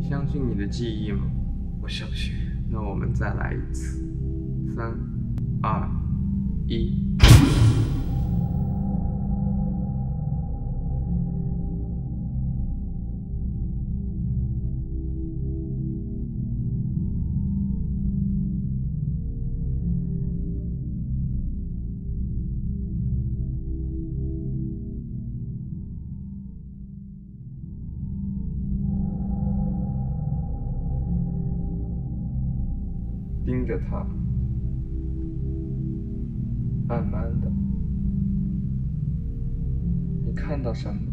你相信你的记忆吗？我相信。那我们再来一次，三、二、一。他，慢慢的，你看到什么？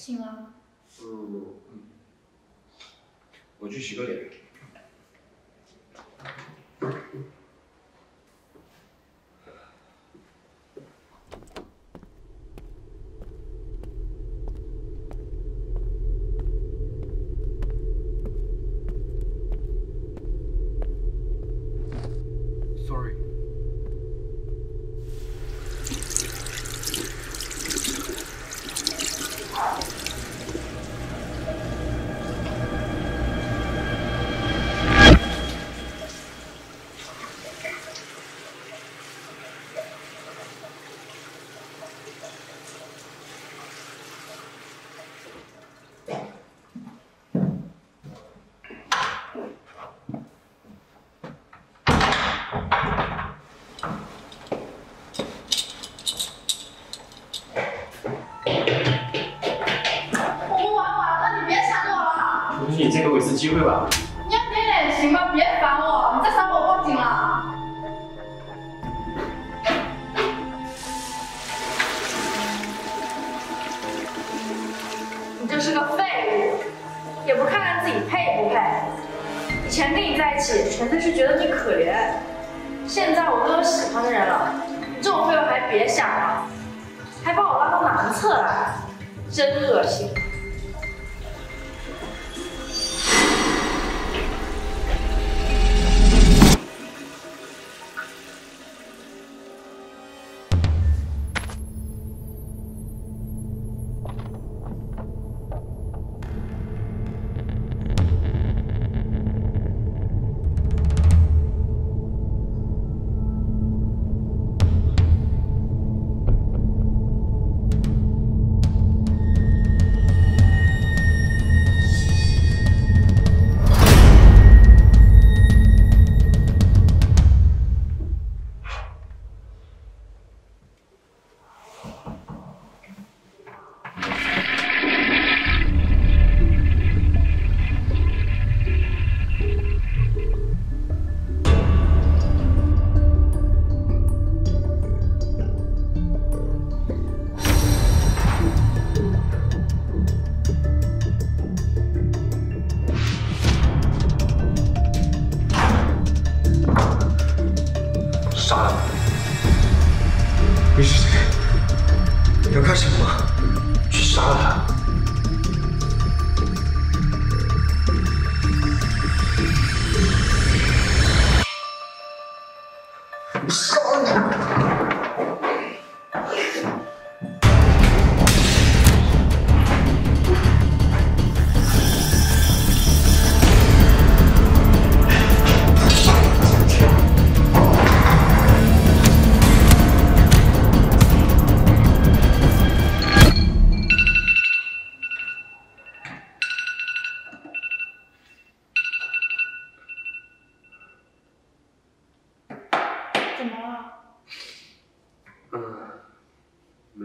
醒了。嗯，我去洗个脸。Sorry。我们玩完了，你别缠我了。求求你再给我一次机会吧。你要点脸行吗？别烦我，你再烦我报警了。你就是个废物，也不看看自己配不配。以前跟你在一起，纯粹是觉得你可怜。现在我都有喜欢的人了，你这种废物还别想了，还把我拉到男厕来，真恶心。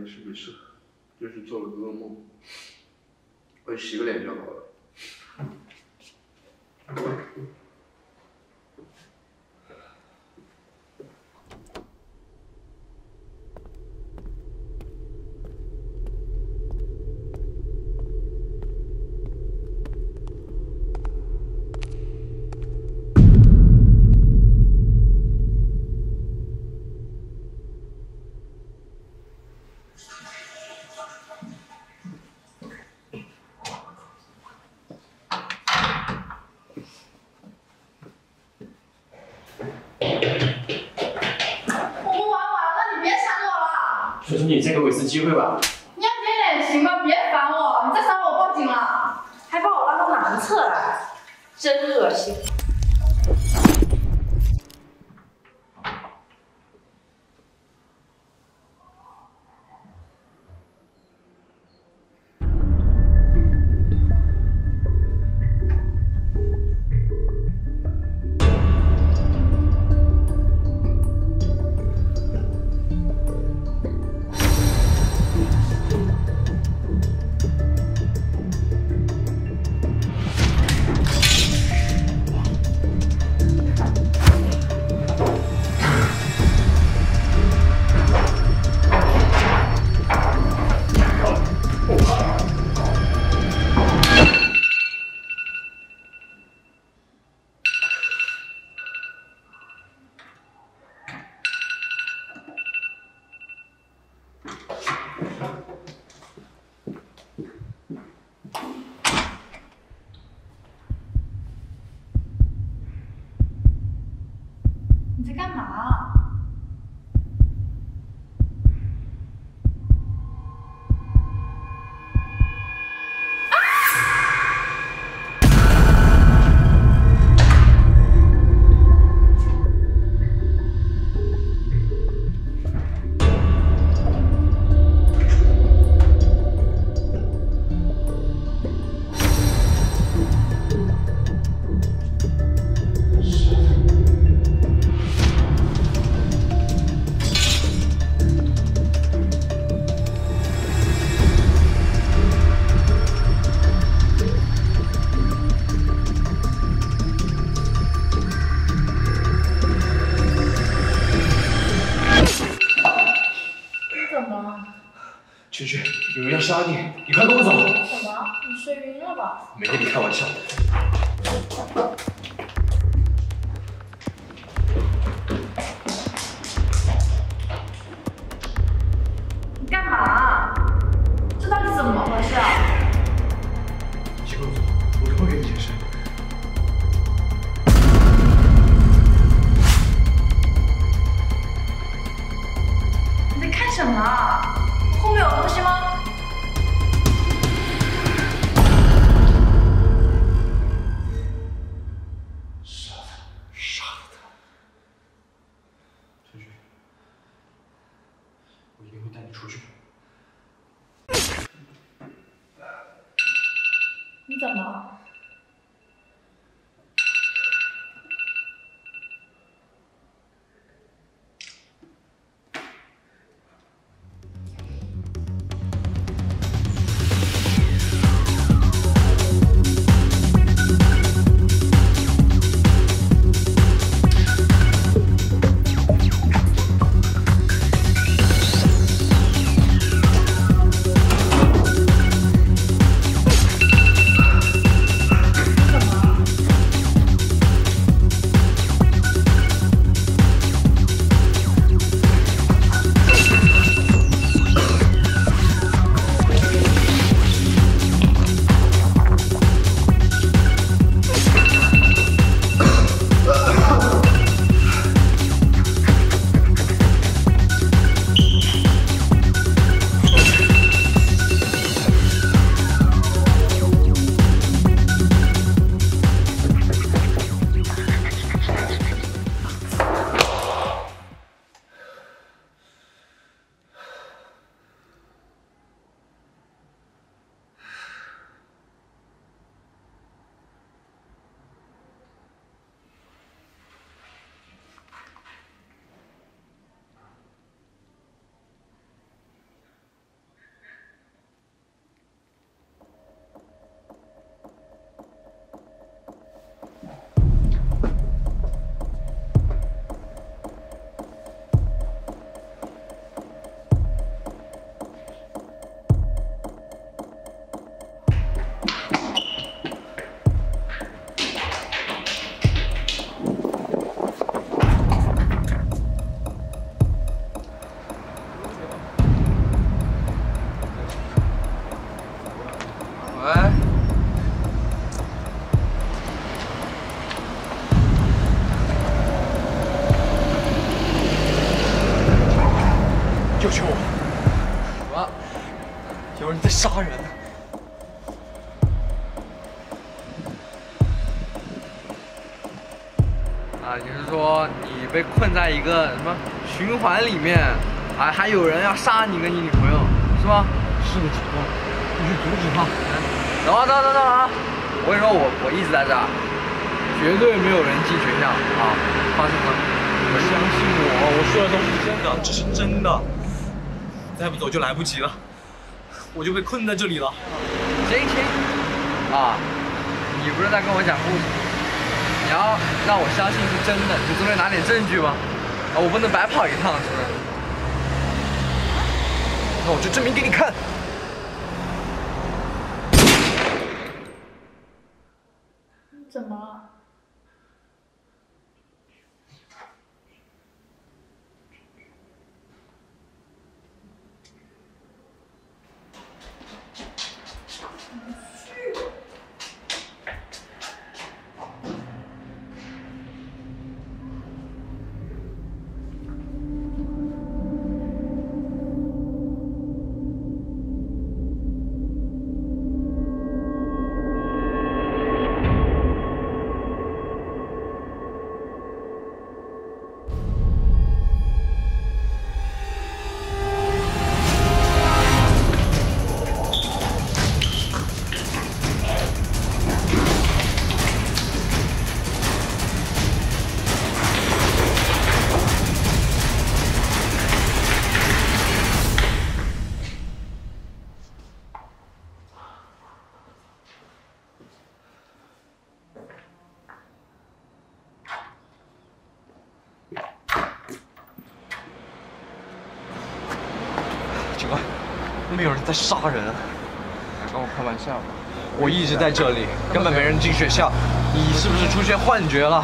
没事没事，就是做了个噩梦，我洗个脸就好了。再给我一次机会吧！你要点脸行吗？别烦我，你再烦我，我报警了。还把我拉到男厕来，真恶心。给你解释。在一个什么循环里面，啊，还有人要杀你跟你女朋友，是吗？是个警官，你去阻止他。等会儿，等等等啊！我跟你说，我我一直在这儿，绝对没有人进学校啊！放心吧，相信我，我说的都是真的，这是真的。再不走就来不及了，我就被困在这里了。行行，啊，你不是在跟我讲故事？你要让我相信是真的，你总得拿点证据吧？啊，我不能白跑一趟，是不是？那我就证明给你看。怎么了？杀人。跟我开玩笑吧？我一直在这里，根本没人进学校。你是不是出现幻觉了？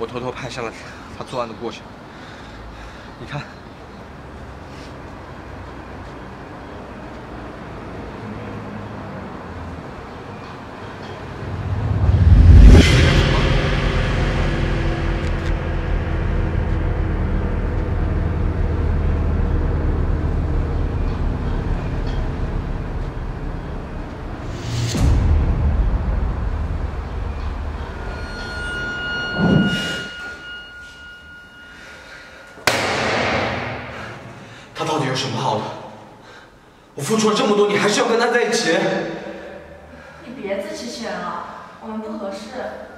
我偷偷拍下了他作案的过程。你看，付出了这么多，你还是要跟他在一起？你别自欺欺人了，我们不合适。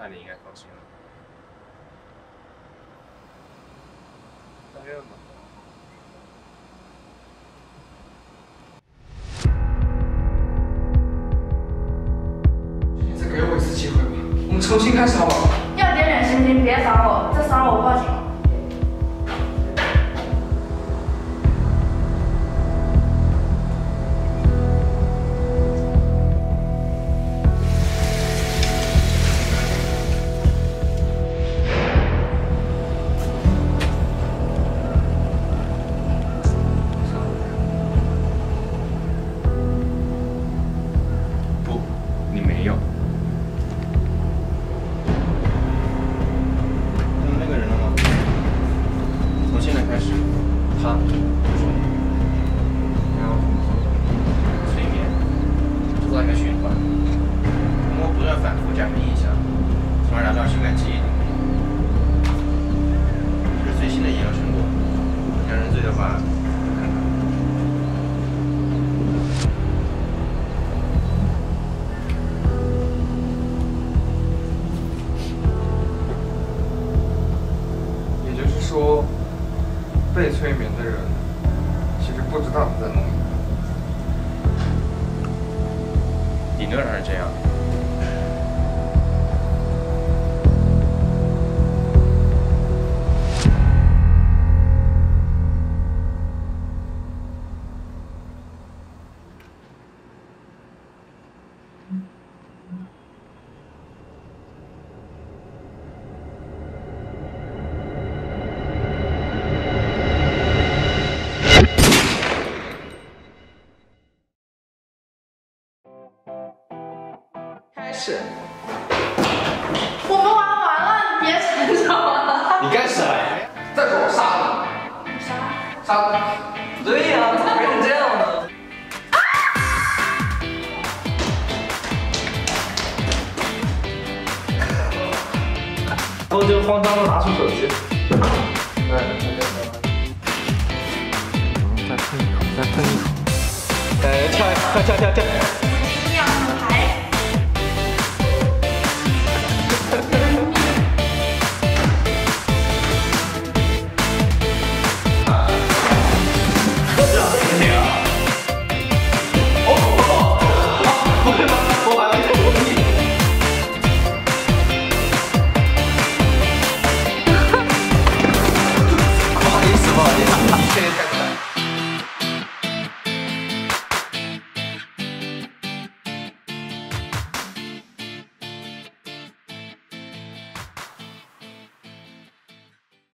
那你应该高兴了。再给我一次机会吧，我们重新开始好不好？要点行心行，别烦我，再烦我我报警。